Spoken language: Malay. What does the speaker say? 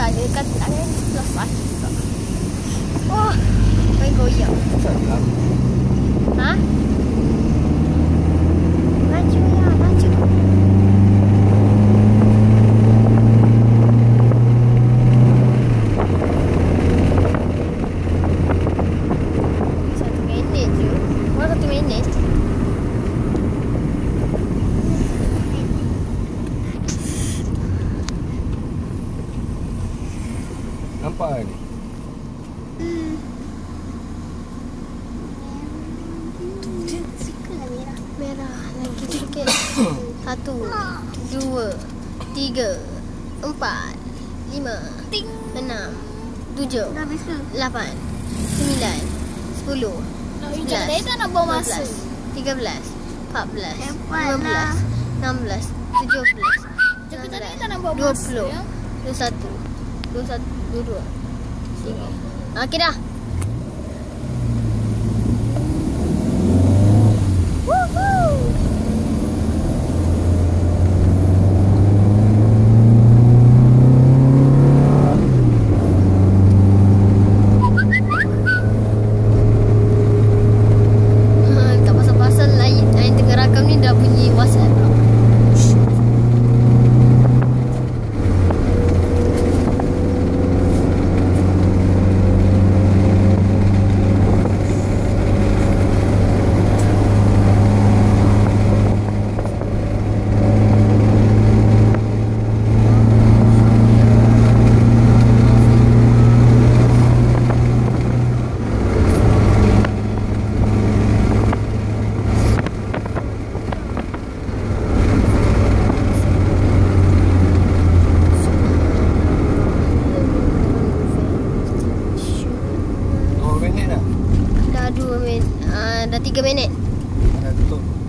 giờ thì cách đã đến là phải Ôi, mấy cô giờ Hả? Má chưa nha, má chưa What do you mean it? Nampak ni? Merah lagi sikit. Satu, dua, tiga, empat, lima, enam, tujuh, lapan, sembilan, sepuluh, Sebelas. tiga belas, empat belas, lima belas, lah. enam belas, tujuh belas, dua puluh, ya. dua satu, dua satu, dua dua. Okey dah. Minit dah. Dah 2 minit. Uh, dah 3 minit. Dah tutup.